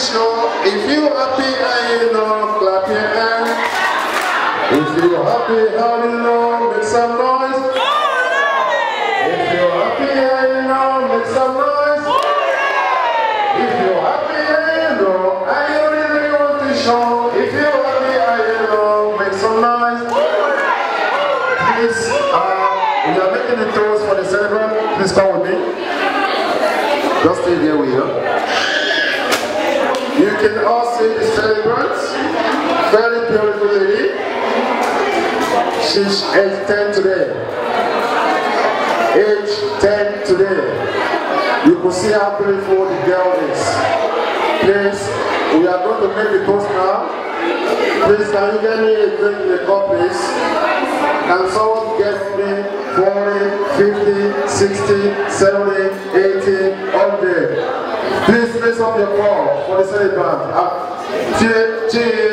show. If you happy I you know, clap your hands. If you happy, how you know. see the celebrant, Very beautiful lady. She's age 10 today. Age 10 today. You could see how beautiful the girl is. Please, we are going to make the toast now. Please, can you get me a drink in the cup, please? Can someone get me 40, 50, 60, 70, 80, all day? Please raise up your call for the celebrant to, to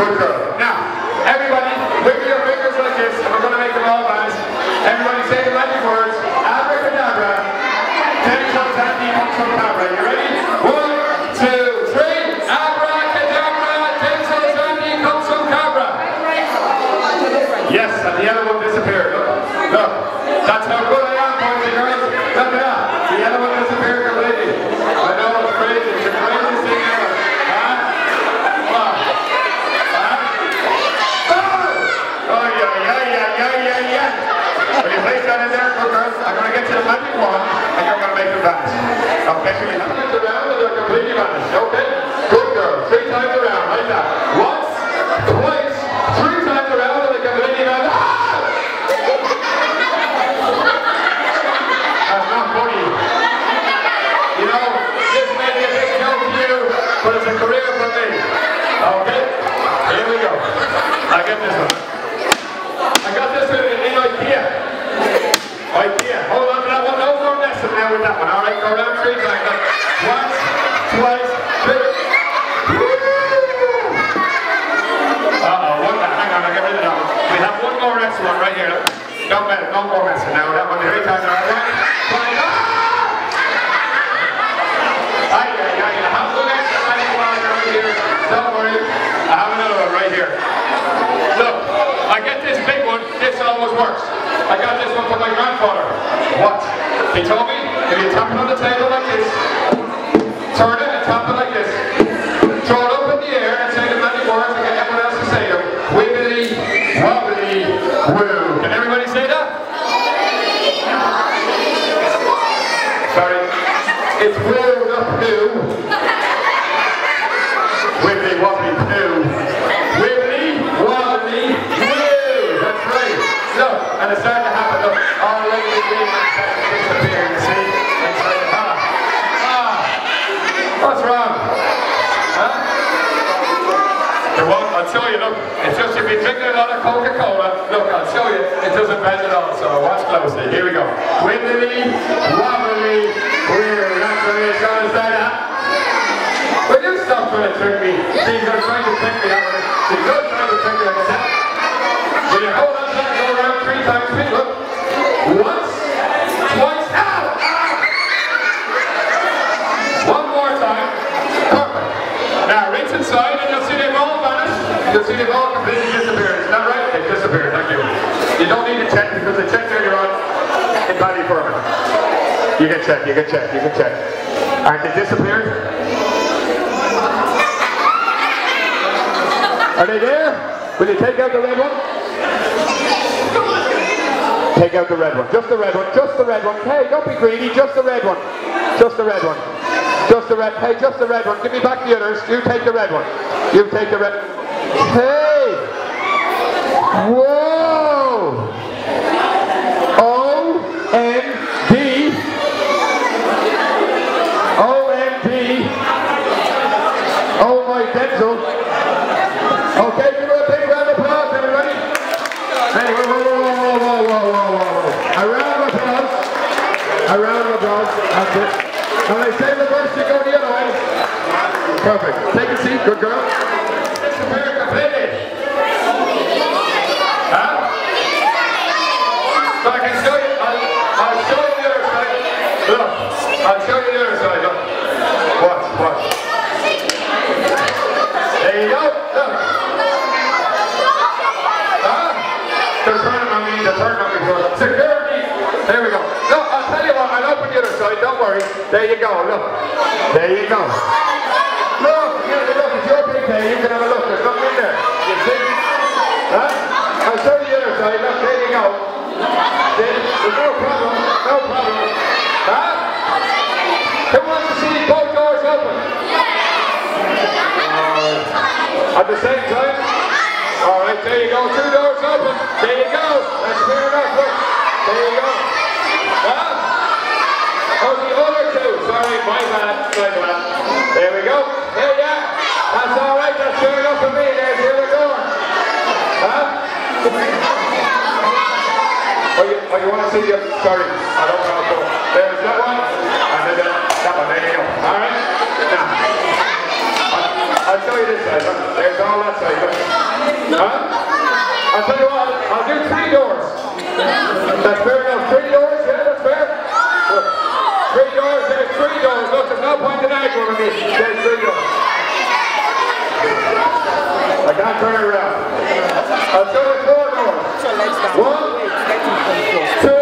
Good girl. Now, everybody, wiggle your fingers like this, and we're going to make them all nice. Everybody say the magic words. Abracadabra. Ten times happy, one time You ready? One, get to the magic wand, and you're going to make them vanish. Now, basically, nothing and they're completely vanished, okay? It's not poo. Wibbly, wobbly, poo. Wibbly, wobbly, woo. That's right. Look, and it's starting to happen. Look, already the green man starting to you see? It's like, ah, ah. What's wrong? Huh? It won't, I'll show you, look, it's just if you're drinking a lot of Coca-Cola, look, I'll show you, it doesn't bend at all, so watch closely. Here we go. Wibbly, wobbly, woo. That's what it's going to you to me? To trick me out me you hold that go around three times? Look. Once, twice, out! One more time. Perfect. Now reach inside and you'll see them all. You'll see all completely. Is that right? They disappeared. Thank you. You don't need to check because the check earlier on in body permit. You can check, you can check, you can check. Aren't they disappeared? Are they there? Will you take out the red one? Take out the red one. Just the red one. Just the red one. Hey, don't be greedy. Just the red one. Just the red one. Just the red. Hey, just the red one. Give me back the others. You take the red one. You take the red. Hey! Whoa! That's it. Now they say the verse, you go the other way. Perfect. Take a seat, good girl. It's America finish. Huh? So I can show you, I'll, I'll show you the other side. Look, I'll show you the other side, look. Watch, watch. There you go, look. Huh? They're turning on me, they're turning on me for security. There we go. No, I'll tell you what, I'll open the other side, don't worry. There you go, look. There you go. Look, you look, it's your big day, you can have a look, there's nothing in there. You see? Huh? I'll show you the other side, look, there you go. See? There's no problem, no problem. Huh? Who wants to see both doors open? At the same time? All right, there you go. Two doors open. There you go. That's fair enough. Look. There you go. Huh? Oh, the other two. Sorry, my bad. My bad. There we go. That's all right. Me. There's. Huh? Oh, you, oh, you want to see. Sorry. I don't know. There's that one. That. All right? Now. I'll show you this there's all that side. Huh? I'll tell you what, I'll do three doors. That's fair I got to turn it around. I'll show it. One, two,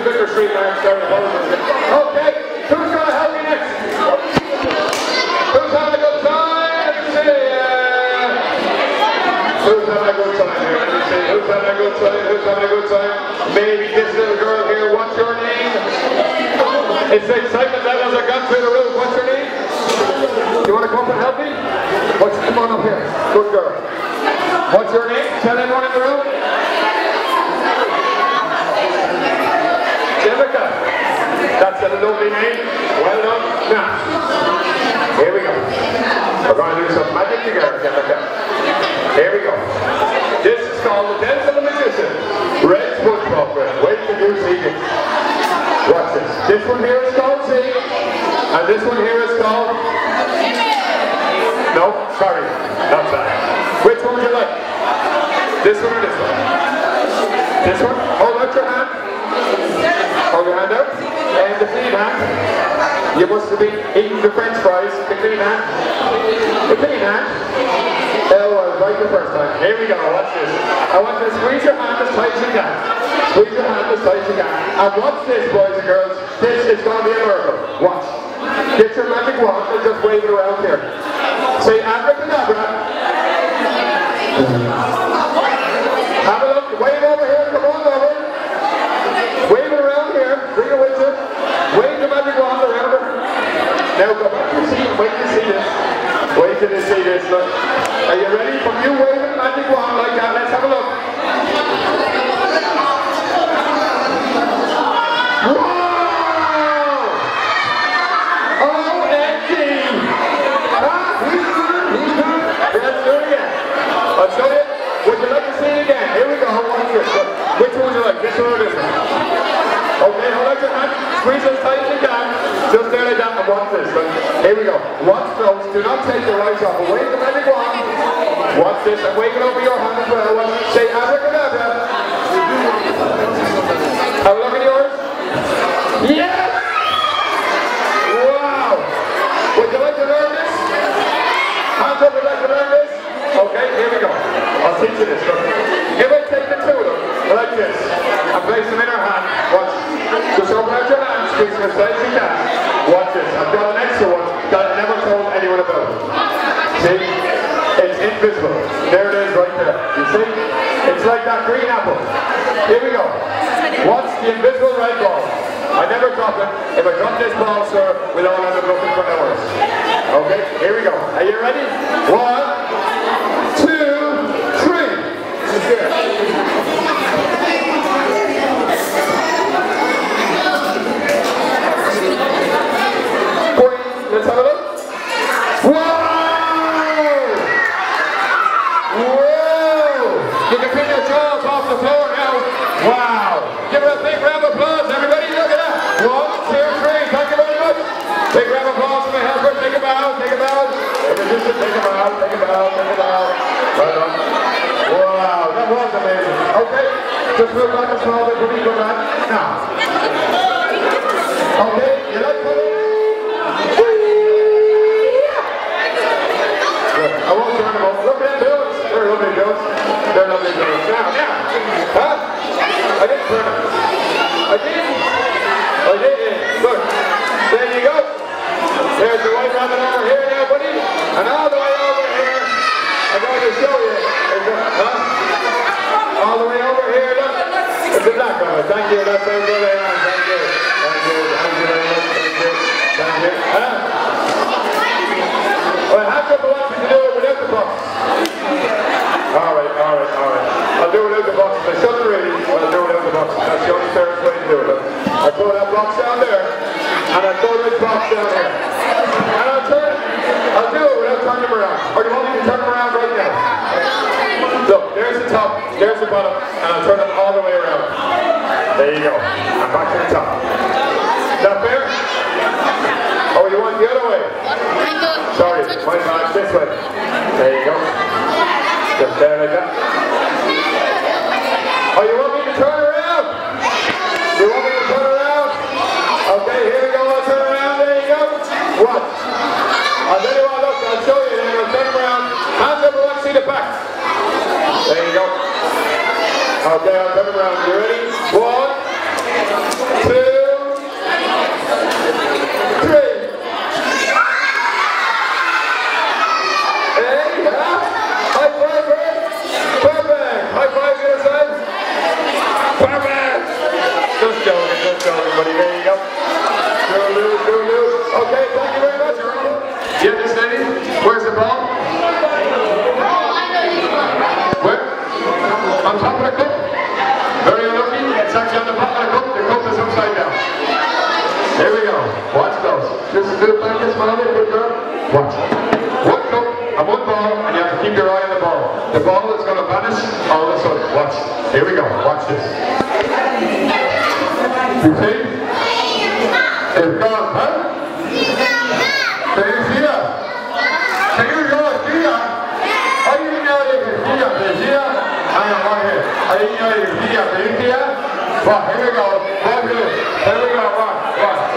Vicar Street. Okay. Who's going to help me next? Who's having a good see. Uh, who's a good time here? Who's a good time? Who's a good? Maybe this little girl here. What's your name? It's the excitement levels have gone through the roof. What's your name? You want to come up and help me? What's, come on up here. Good girl. What's your name? Tell everyone in the room. Jessica. That's a lovely name. Well done. Now, here we go. We're going to do some magic again, like. Here we go. This is called the Dance of the Magician. Red football friend. Wait till you see this. Watch this. This one here is called C. And this one here is called... No, sorry. Not that. Which one would you like? This one or this one? This one? Hold out your hand. Hold your hand out. And the clean hand. You must have been eating the french fries. Hand. The clean hand. L was right the first time. Here we go. Watch this. I want you to squeeze your hand as tight as you can. Squeeze your hand as tight as you can. And watch this, boys and girls. This is going to be a miracle. Watch. Get your magic wand and just wave it around here. Say abracadabra. Have a look. Wave over here. Come on over. Wave it around here. Bring it with you. Wave the magic wand around it. Now go back to your seat. Wait to see this. Wait till you see this. Are you ready? From you waving magic wand like that. Let's have a look. Wow! OMG! Ah, he's good. He's good. Let's do it again. I'll show you. Would you like to see it again? Here we go. Watch this. Look. Which one would you like? This one or this one? Okay, hold out your hand. Squeeze as tight as you can. Just watch this. Look. Here we go. Watch those. Do not take your eyes off. Wave the magic wand. Watch this and wave it over your hand as well. Say abracadabra. Have a look at yours. Yes! Wow! Would you like to learn this? Hands up, would like to learn this? Okay, here we go. I'll teach you this. Look. If I take the two of this, and place them in her hand, watch. Just open out your hand, squeeze them as tight as you can. Watch this. I've got an extra one that I never told anyone about. See? It's invisible. There it is right there. You see? It's like that green apple. Here we go. Watch the invisible red ball. I never drop it. If I drop this ball, sir, we'll all end up looking for hours. Okay, here we go. Are you ready? One, two, three. Boing. Let's have a look. Whoa! Whoa! You can pick your jaws off the floor now. Wow! Give it a big round of applause, everybody. Look at that. One, two, three. Thank you very much. Big round of applause for my helper. Take a bow. Take a bow. If you just take a bow. Take a bow. Take a bow. Well done. Wow, that was amazing. Okay, just move back a small bit. We'll go back now. Okay, you like pulling? Look, I won't turn them off. Look at them dudes. They're lovely dudes. They're lovely dudes. Now, now. Huh? I didn't turn them. I did. I did. Look. There you go. There's the white rabbit over here now, buddy. And all the way over here. I'm going to show you. Is it- Huh? All the way over here, look. It's the black rabbit. Thank you. That's very good. Aaron. Thank you. Thank you. Thank you very much. Thank you. Thank you. Huh? Well, how come I want you to do it without the box? All right, all right, all right. I'll do it without the box. If I shouldn't really, well, I'll do it without the box. That's the only fairest way to do it. Box down there, and I throw this box down here. And I'll turn it. I'll do it without turning them around. Or you want me to turn them around right now? Look, there's the top, there's the bottom, and I'll turn them all the way around. There you go. I'm back to the top. Is that fair? Oh, you want the other way? Sorry, my bad, this way. There you go. Just there like that. Oh, you want me to turn around? You want me to turn around? Okay, here we go, I'll turn around, there you go. What? I'll tell you what, look, I'll show you then, I'll turn around. Hands up, I want to see the back. There you go. Okay, I'll turn around. You ready? One, two, three. Hey, yeah. High five, Bert. Perfect. High five, you side. Perfect. Just joking, just joking, buddy. There you go. Do do do do. Okay, thank you very much. You understand? Where's the ball? Where? On top of the cup? Very unlucky. It's actually on the bottom of the cup. The cup is upside down. Here we go. Watch Good. Watch. One cup and one ball, and you have to keep your eye on the ball. The ball is going to vanish all of a sudden. Watch. Here we go. Watch this. You see? It's gone, huh? Can you go that? Can you see that? Hang on, right here. How do you know you can see that? Can you see that? Right, here we go. Right here. Here we go. Right, right.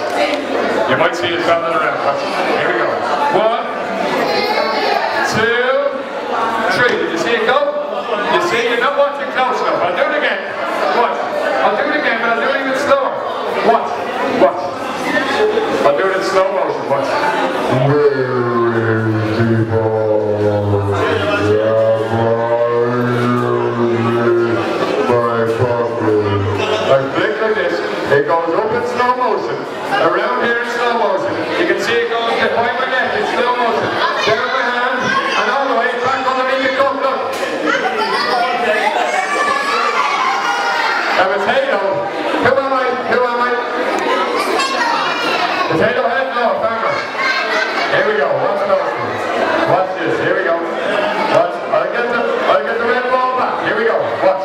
You might see it traveling around. Watch. Here we go. One, two, three. Did you see it go? You see, you're not watching close enough. I'll do it again. Watch. I'll do it again, but I'll do it even slower. Watch. Watch. I'll do it in slow motion. Ball? My pocket. I flick like this. It goes up in slow motion. Around here in slow motion. You can see it going behind my neck in slow motion. Down my hand and all the way back underneath the cup. Look. A potato. Who am I? Who am I? Potato head? No, farmer. Here we go. Watch those. Watch this. Here we go. Watch. I'll get the I'll get the red ball back. Here we go. Watch.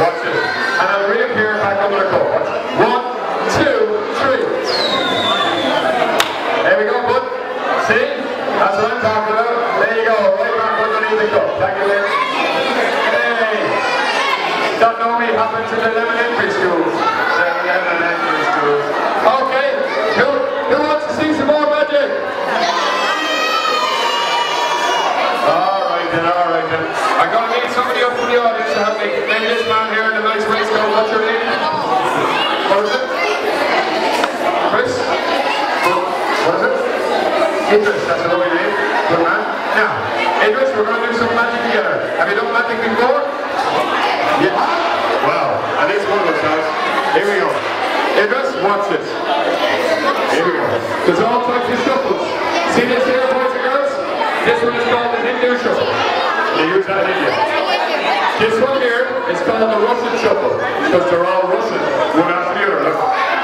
Watch this. And I'll reappear back under the cup. Watch. One, two, three. There we go, bud. See? That's what I'm talking about. There you go. Right back underneath the cup. Thank you. Hey. That normally happens in. The elementary schools. Okay. Who, who wants to see some more magic? Then, alright then. I'm going to need somebody up from the audience to help me. Maybe this man here in the nice waistcoat. What's your name? What is it? Chris? What is it? Idris, that's a lovely name. Good man. Now, Idris, we're going to do some magic together. Have you done magic before? Yeah. Well, at least one of us has. Here we go. Idris, watch this. Here we go. There's all types of shuffles. See this here, boys and girls? This one is called the Hindu shuffle. They use that in India. This one here is called the Russian shuffle because they're all Russian, one after the other.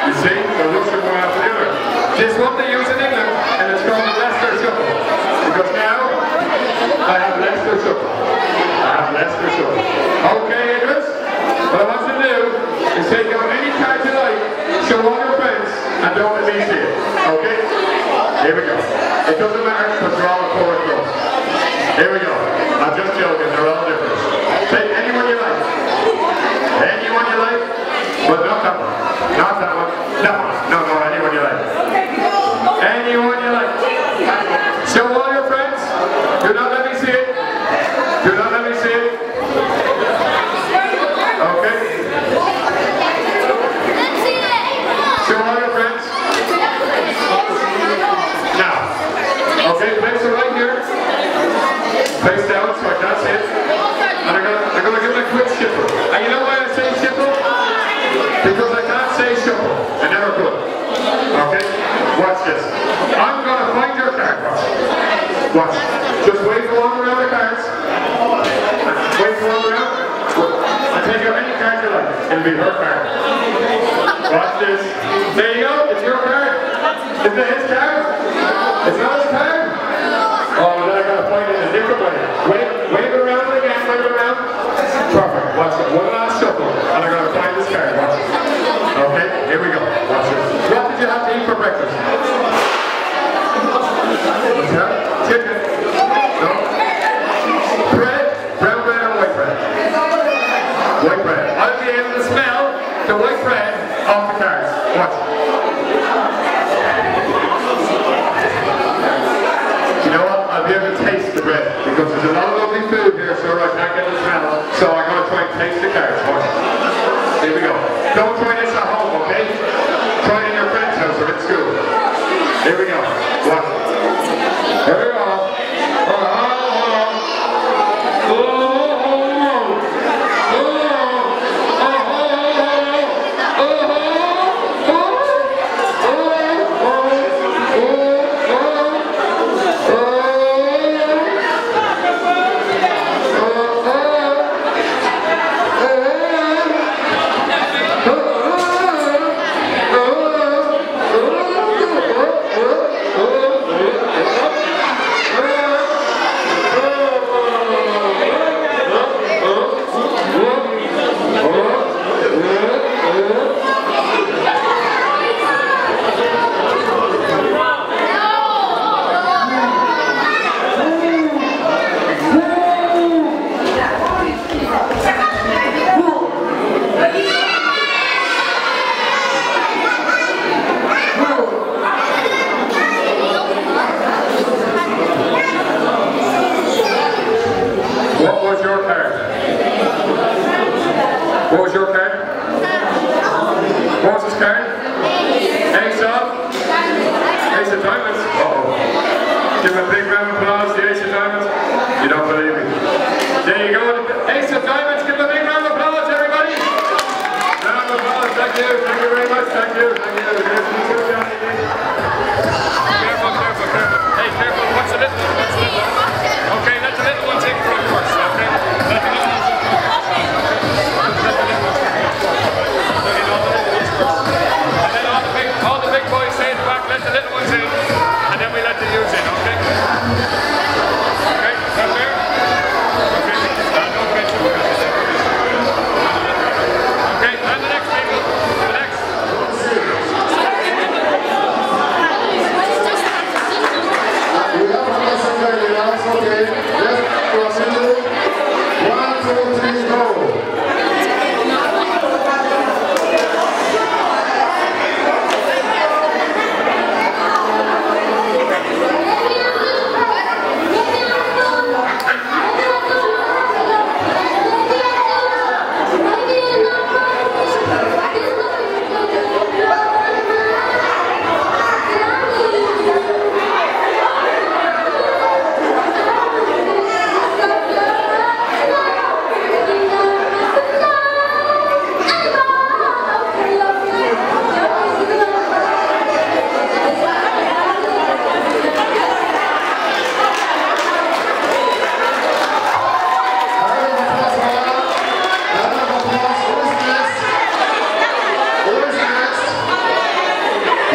You see, they're Russian one after the other. This one they use in England, and it's called the Leicester shuffle because now I have Leicester shuffle. I have Leicester shuffle. Okay, Idris. What I want you to do is take out any card you like, show all your friends, and don't let me see it. Okay? Here we go. It doesn't matter because they're all a four across. Here we go. I'm just joking. They're all different. Take anyone you like. Anyone you like. But not that one. Not that one. That one. No, no, anyone you like. Anyone you like. Show all your friends. Do not let me see it. Do not let me see it. Okay? Show all your friends. Now. Okay, place it right here. Face down so I can't see it. And I'm gonna, I'm gonna give it a quick shuffle. And you know why I say shuffle? Because I can't say shuffle. I never could. Okay? Watch this. I'm gonna find your card. Watch. Watch. Just wave along around the cards. Wave along around. And take out any It'll be her card. Watch this. There you go. It's your card. Is it his card? It's not his card? Oh, then I gotta find it in a different way. Wave, wave it around again, wave it around. Perfect. Watch it. One last shuffle. And I'm gonna find this card. Watch it. Okay, here we go. Watch it. What did you have to eat for breakfast? Chicken. bread because there's a lot of lovely food here, sir. I can't get the smell, so I'm going to try and taste the carrots for. Here we go. Don't try this at home, okay? Try it in your friend's house or at school. Here we go. Watch.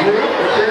Meu Deus.